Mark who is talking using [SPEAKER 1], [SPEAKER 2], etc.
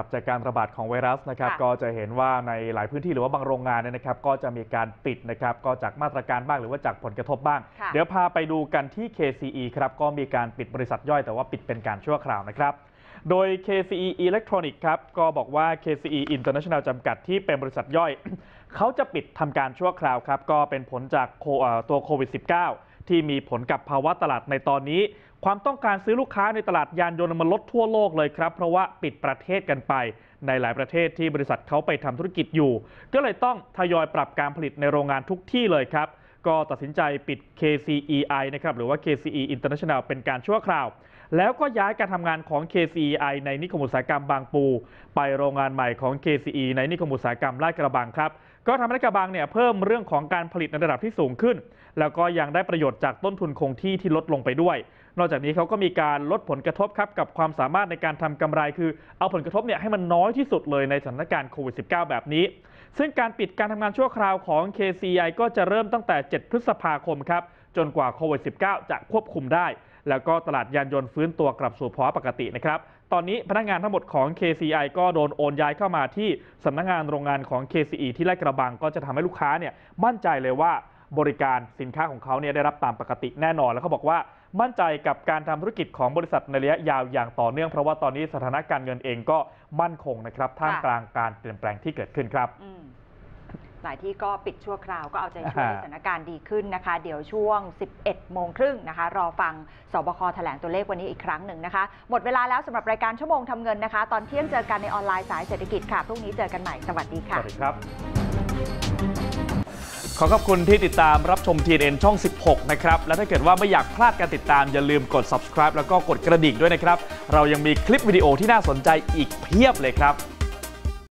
[SPEAKER 1] ครับจากการระบาดของไวรัสนะครับ
[SPEAKER 2] ค่ะ
[SPEAKER 1] ก็จะเห็นว่าในหลายพื้นที่หรือว่าบางโรงงานเนี่ยนะครับ ก็จะมีการปิดนะครับ ก็จากมาตรการบ้างหรือว่าจากผลกระทบบ้าง
[SPEAKER 2] ค่ะ
[SPEAKER 1] เดี๋ยวพาไปดูกันที่ KCE ครับก็มีการปิดบริษัทย่อยแต่ว่าปิดเป็นการชั่วคราวนะครับ โดย KCE Electronic ครับก็บอกว่า KCE International จำกัดที่เป็นบริษัทย่อย เขาจะปิดทำการชั่วคราวครับก็เป็นผลจากโคเอ่อตัวโควิด -19 ที่มีผลกับภาวะตลาดในตอนนี้ ความต้องการซื้อลูกค้าในตลาดยานยนต์มันลดทั่วโลกเลยครับ เพราะว่าปิดประเทศกันไป ในหลายประเทศที่บริษัทเขาไปทำธุรกิจอยู่ ก็เลยต้องทยอยปรับการผลิตในโรงงานทุกที่เลยครับก็ตัดสินใจปิด KCEI นะครับหรือว่า KCE International เป็นการชั่วคราว แล้วก็ย้ายการทำงานของ KCEI ในนิคมอุตสาหกรรมบางปู ไปโรงงานใหม่ของ KCE ในนิคมอุตสาหกรรมลาดกระบังครับก็ทำให้กระบังเนี่ยเพิ่มเรื่องของการผลิตในระดับที่สูงขึ้น แล้วก็ยังได้ประโยชน์จากต้นทุนคงที่ที่ลดลงไปด้วย นอกจากนี้เขาก็มีการลดผลกระทบครับกับความสามารถในการทำกำไร คือเอาผลกระทบเนี่ยให้มันน้อยที่สุดเลยในสถานการณ์โควิด -19 แบบนี้ ซึ่งการปิดการทำงานชั่วคราวของ KCI ก็จะเริ่มตั้งแต่ 7 พฤษภาคมครับ จนกว่าโควิด -19 จะควบคุมได้ แล้วก็ตลาดยานยนต์ฟื้นตัวกลับสู่ภาวะปกตินะครับตอนนี้พนักงานทั้งหมดของ KCI ก็โดนโอนย้ายเข้ามาที่สำนักงานโรงงานของ KCE ที่ลาดกระบังก็จะทำให้ลูกค้าเนี่ยมั่นใจเลยว่าบริการสินค้าของเขาเนี่ยได้รับตามปกติแน่นอน แล้วเขาบอกว่ามั่นใจกับการทำธุรกิจของบริษัทในระยะยาวอย่างต่อเนื่องเพราะว่าตอนนี้สถานการณ์เงินเองก็มั่นคงนะครับท่ามกลางการเปลี่ยนแปลงที่เกิดขึ้นครับ
[SPEAKER 2] หลายที่ก็ปิดชั่วคราวก็เอาใจช่วยให้
[SPEAKER 1] อ่า
[SPEAKER 2] สถานการณ์ดีขึ้นนะคะ เดี๋ยวช่วง 11 โมงครึ่งนะคะ รอฟังสบคแถลงตัวเลขวันนี้อีกครั้งหนึ่งนะคะ หมดเวลาแล้วสำหรับรายการชั่วโมงทำเงินนะคะ ตอนเที่ยงเจอกันในออนไลน์สายเศรษฐกิจค่ะพรุ่งนี้เจอกันใหม่สวัสดี
[SPEAKER 1] ส
[SPEAKER 2] ค่ะ
[SPEAKER 1] วัสดีครับ ขอขอบคุณที่ติดตามรับชม TNN ช่อง 16 นะครับ และถ้าเกิดว่าไม่อยากพลาดการติดตามอย่าลืมกด subscribe แล้วก็กดกระดิ่งด้วยนะครับ เรายังมีคลิปวิดีโอที่น่าสนใจอีกเพียบเลยครับ